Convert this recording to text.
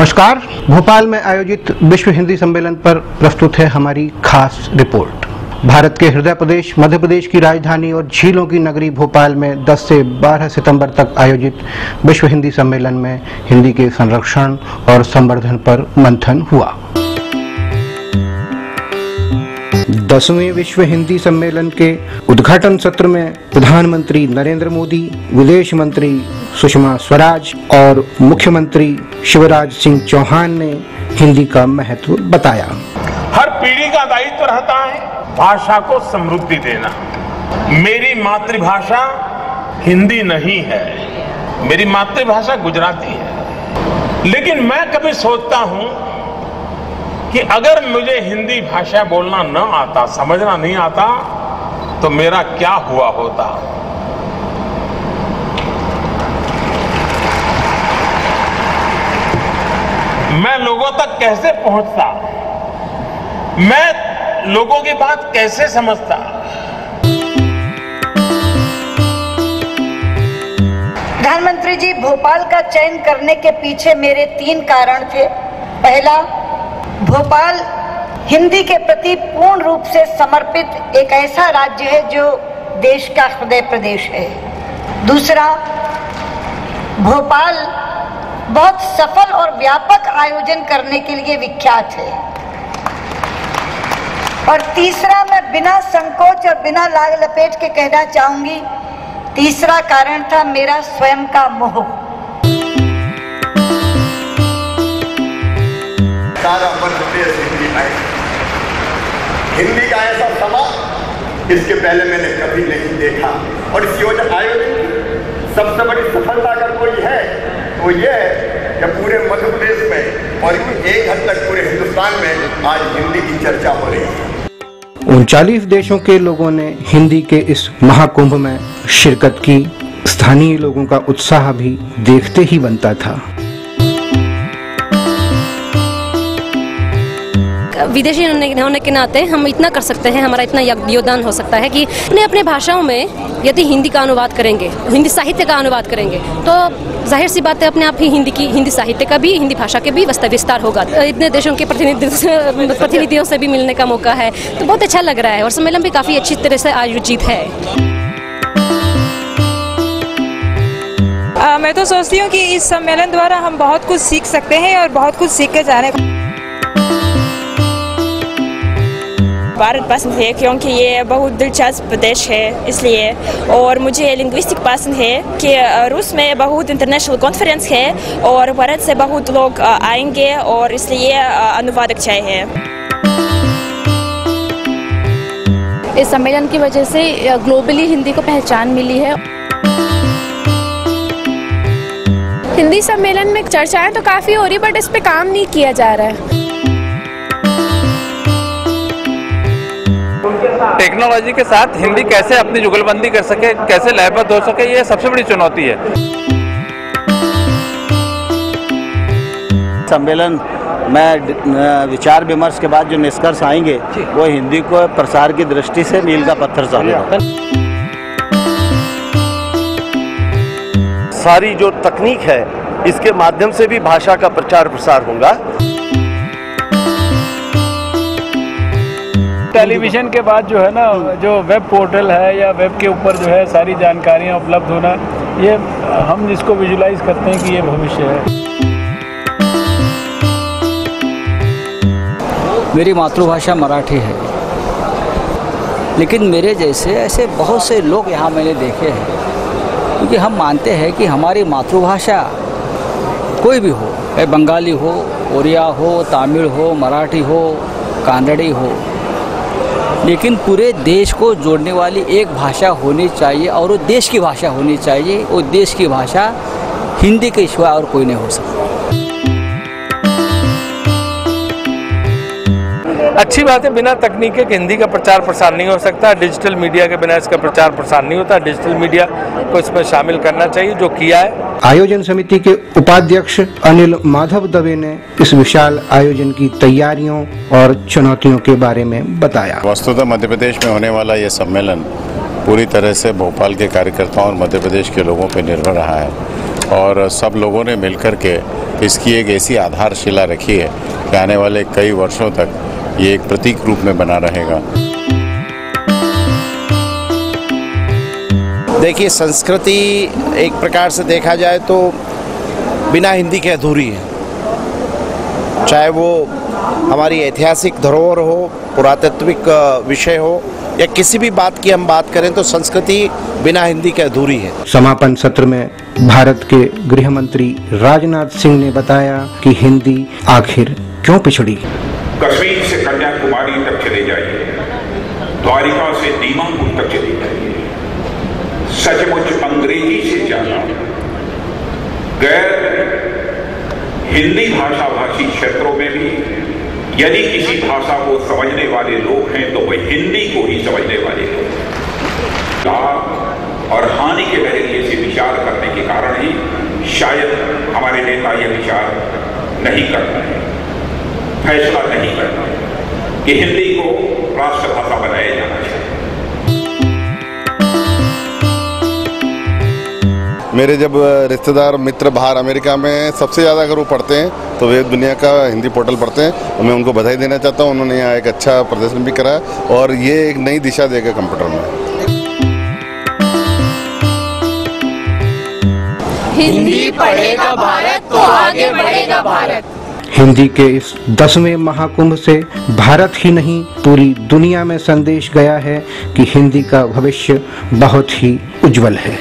नमस्कार। भोपाल में आयोजित विश्व हिंदी सम्मेलन पर प्रस्तुत है हमारी खास रिपोर्ट। भारत के हृदय प्रदेश, मध्य प्रदेश की राजधानी और झीलों की नगरी भोपाल में 10 से 12 सितंबर तक आयोजित विश्व हिंदी सम्मेलन में हिंदी के संरक्षण और संवर्धन पर मंथन हुआ। दसवें विश्व हिंदी सम्मेलन के उद्घाटन सत्र में प्रधानमंत्री नरेंद्र मोदी, विदेश मंत्री सुषमा स्वराज और मुख्यमंत्री शिवराज सिंह चौहान ने हिंदी का महत्व बताया। हर पीढ़ी का दायित्व रहता है भाषा को समृद्धि देना। मेरी मातृभाषा हिंदी नहीं है। मेरी मातृभाषा गुजराती है। लेकिन मैं कभी सोचता हूँ कि अगर मुझे हिंदी भाषा बोलना न आता, समझना नहीं आता तो मेरा क्या हुआ होता? मैं लोगों तक कैसे पहुँचता? मैं लोगों की बात कैसे समझता? प्रधानमंत्री जी, भोपाल का चयन करने के पीछे मेरे तीन कारण थे। पहला, भोपाल हिंदी के प्रति पूर्ण रूप से समर्पित एक ऐसा राज्य है जो देश का हृदय प्रदेश है। दूसरा, भोपाल बहुत सफल और व्यापक आयोजन करने के लिए विख्यात है। और तीसरा मैं बिना संकोच और बिना लाग लपेट के कहना चाहूँगी, तीसरा कारण था मेरा स्वयं का मोह। हिंदी का ऐसा। समा, इसके पहले मैंने कभी नहीं देखा। और इस योजना आयोजन सबसे बड़ी सफलता अगर कोई है तो ये है कि पूरे मध्य प्रदेश में और एक हद तक पूरे हिंदुस्तान में आज हिंदी की चर्चा हो रही है। उनचालीस देशों के लोगों ने हिंदी के इस महाकुंभ में शिरकत की। स्थानीय लोगों का उत्साह भी देखते ही बनता था। विदेशी होने के नाते हम इतना कर सकते हैं, हमारा इतना योगदान हो सकता है कि अपने अपने भाषाओं में यदि हिंदी का अनुवाद करेंगे, हिंदी साहित्य का अनुवाद करेंगे तो ज़ाहिर सी बात है अपने आप ही हिंदी की हिंदी साहित्य का भी, हिंदी भाषा के भी विस्तार होगा। इतने देशों के प्रतिनिधि प्रतिनिधियों से भी मिलने का मौका है तो बहुत अच्छा लग रहा है और सम्मेलन भी काफ़ी अच्छी तरह से आयोजित है। मैं तो सोचती हूँ कि इस सम्मेलन द्वारा हम बहुत कुछ सीख सकते हैं और बहुत कुछ सीख के जाने भारत पसंद है क्योंकि ये बहुत दिलचस्प देश है, इसलिए। और मुझे लिंग्विस्टिक पसंद है कि रूस में बहुत इंटरनेशनल कॉन्फ्रेंस है और भारत से बहुत लोग आएँगे और इसलिए अनुवादक चाहिए इस सम्मेलन की वजह से ग्लोबली हिंदी को पहचान मिली है। हिंदी सम्मेलन में चर्चाएँ तो काफ़ी हो रही बट इस पर काम नहीं किया जा रहा है। टेक्नोलॉजी के साथ हिंदी कैसे अपनी जुगलबंदी कर सके कैसे लयबद्ध हो सके ये सबसे बड़ी चुनौती है। सम्मेलन में विचार विमर्श के बाद जो निष्कर्ष आएँगे वो हिंदी को प्रसार की दृष्टि से मील का पत्थर साबित होगा। सारी जो तकनीक है इसके माध्यम से भी भाषा का प्रचार प्रसार होगा। टेलीविज़न के बाद जो है ना, जो वेब पोर्टल है या वेब के ऊपर जो है सारी जानकारियाँ उपलब्ध होना, ये हम जिसको विजुलाइज करते हैं कि ये भविष्य है। मेरी मातृभाषा मराठी है। लेकिन मेरे जैसे ऐसे बहुत से लोग यहाँ मैंने देखे हैं, क्योंकि हम मानते हैं कि हमारी मातृभाषा कोई भी हो, चाहे बंगाली हो ओरिया हो, तमिल हो, मराठी हो, कानड़ी हो लेकिन पूरे देश को जोड़ने वाली एक भाषा होनी चाहिए और वो देश की भाषा होनी चाहिए। वो देश की भाषा हिंदी के सिवा और कोई नहीं हो सकता। अच्छी बात है बिना तकनीक के हिंदी का प्रचार प्रसार नहीं हो सकता डिजिटल मीडिया के बिना इसका प्रचार प्रसार नहीं होता। डिजिटल मीडिया को इसमें शामिल करना चाहिए जो किया है। आयोजन समिति के उपाध्यक्ष अनिल माधव दवे ने इस विशाल आयोजन की तैयारियों और चुनौतियों के बारे में बताया। वस्तुतः मध्य प्रदेश में होने वाला ये सम्मेलन पूरी तरह से भोपाल के कार्यकर्ताओं और मध्य प्रदेश के लोगों पर निर्भर रहा है और सब लोगों ने मिलकर के इसकी एक ऐसी आधारशिला रखी है कि आने वाले कई वर्षों तक ये एक प्रतीक रूप में बना रहेगा। देखिए, संस्कृति एक प्रकार से देखा जाए तो बिना हिंदी के अधूरी है। चाहे वो हमारी ऐतिहासिक धरोहर हो, पुरातत्विक विषय हो, या किसी भी बात की हम बात करें तो संस्कृति बिना हिंदी के अधूरी है। समापन सत्र में भारत के गृह मंत्री राजनाथ सिंह ने बताया कि हिंदी आखिर क्यों पिछड़ी? कश्मीर से कन्याकुमारी तक चले जाइए। द्वारिका से दीमापुर तक चले जाइए। सचमुच अंग्रेज़ी से जाना। गैर हिंदी भाषा भाषी क्षेत्रों में भी यदि किसी भाषा को समझने वाले लोग हैं तो वह हिंदी को ही समझने वाले लोग लाभ और हानि के नज़रिए से विचार करने के कारण ही शायद हमारे नेता यह विचार नहीं कर रहे फैसला नहीं कर रहे कि हिंदी को राष्ट्रभाषा बनाया जाना चाहिए। मेरे जब रिश्तेदार मित्र बाहर अमेरिका में सबसे ज़्यादा अगर वो पढ़ते हैं तो वे दुनिया का हिंदी पोर्टल पढ़ते हैं। और मैं उनको बधाई देना चाहता हूँ उन्होंने यहाँ एक अच्छा प्रदर्शन भी करा और ये एक नई दिशा देगा कंप्यूटर में। हिंदी पढ़ेगा भारत तो आगे बढ़ेगा भारत। हिंदी के इस दसवें महाकुंभ से भारत ही नहीं, पूरी दुनिया में संदेश गया है कि हिंदी का भविष्य बहुत ही उज्जवल है।